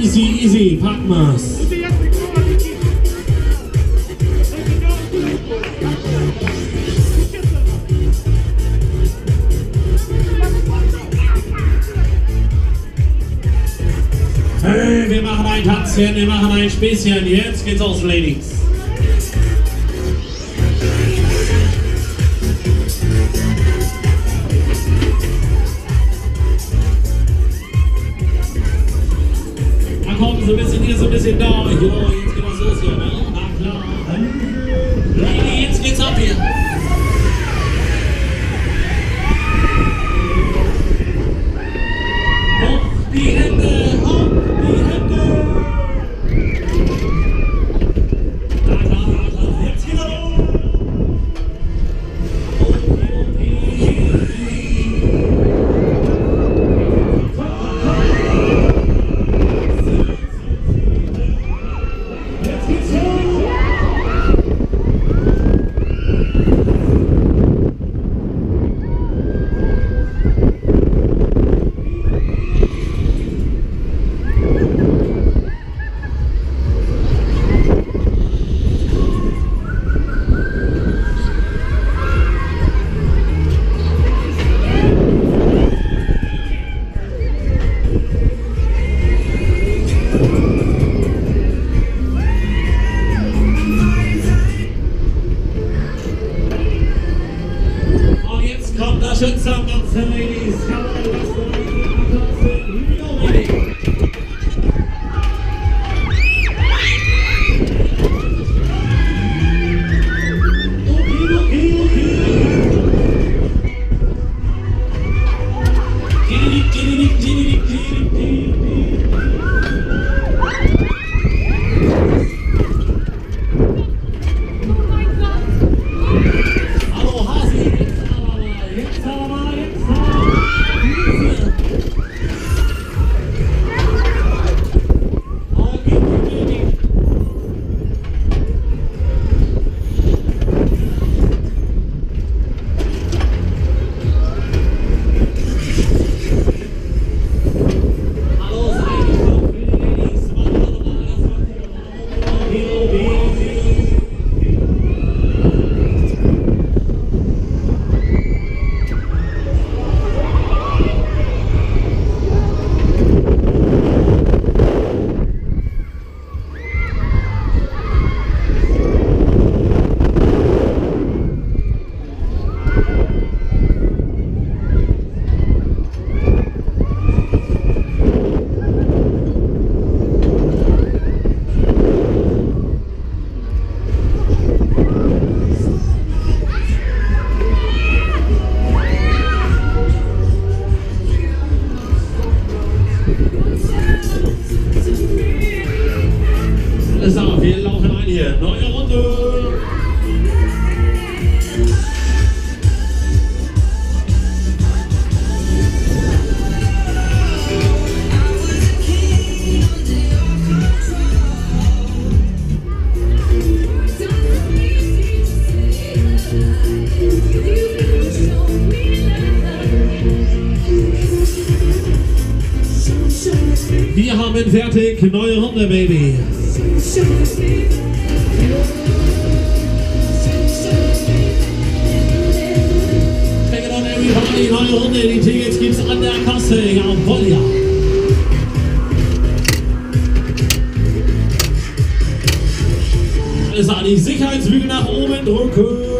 Easy, easy, packen wir's. Hey, wir machen ein Tanzchen, wir machen ein Späßchen. Jetzt geht's aus, Ladies. Da kommt so ein bisschen hier, so ein bisschen da. Jo, jetzt geht das los hier, ne? Na klar. Jetzt geht's ab hier. Jetzt kommt der Schütze am ganzen Ladies. So, wir laufen ein hier. Neue Runde. Wir haben fertig. Neue Runde, Baby. Die neue Runde, die Tickets gibt's an der Kasse in Ampolia. Alles an die Sicherheitsbügel nach oben drücken.